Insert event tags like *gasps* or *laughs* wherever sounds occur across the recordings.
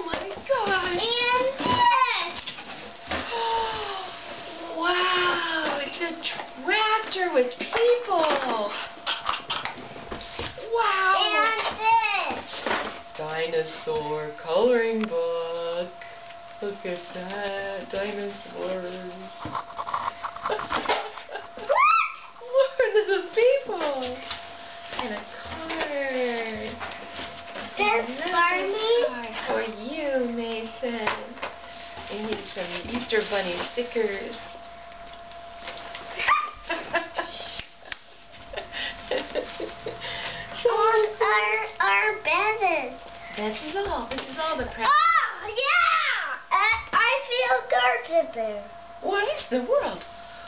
Oh my gosh! And this! *gasps* wow, it's a tractor with people! Wow! And this! Dinosaur coloring book. Look at that, dinosaurs. *laughs* what are the people? And a card. This garment Here's some Easter Bunny stickers. On our, our beds. this is all. This is all the prep. Oh, yeah! I, I feel good there. What is the world?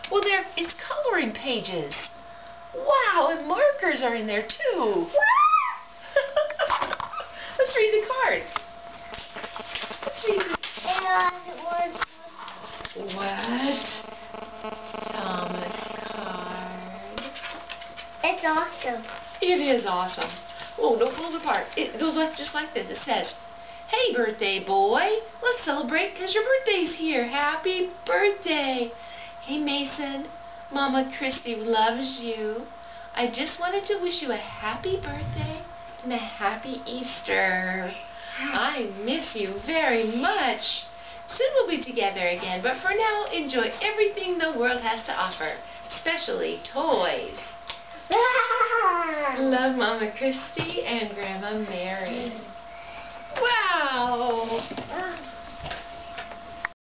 Well, there it's coloring pages. Wow, and markers are in there too. *laughs* Let's read the cards. Let's read the And it was What? Thomas card. it's awesome. It is awesome. Oh, don't pull it apart. It goes like just like this. It says, Hey, birthday boy, let's celebrate because your birthday's here. Happy birthday. Hey, Mason, Mama Christy loves you. I just wanted to wish you a happy birthday and a happy Easter. *gasps* I miss you very much. Soon we'll be together again, but for now, enjoy everything the world has to offer, especially toys. *laughs* Love Mama Christy and Grandma Mary.